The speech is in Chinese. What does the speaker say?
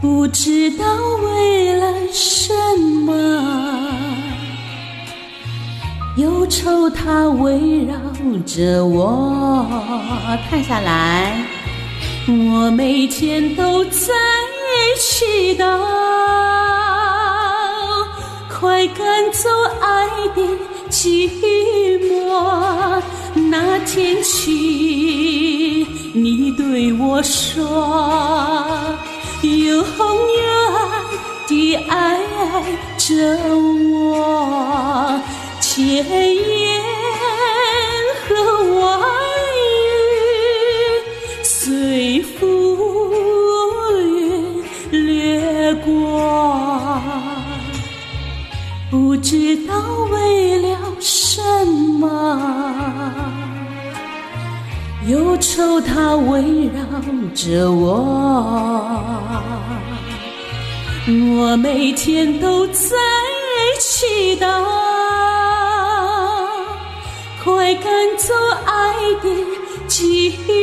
不知道为了什么，忧愁它围绕着我。看下来，我每天都在祈祷，快赶走爱的寂寞。那天起，你对我说。永远地爱着我，千言和万语随浮云掠过，不知道为忧愁它围绕着我，我每天都在祈祷，快赶走爱的寂寞。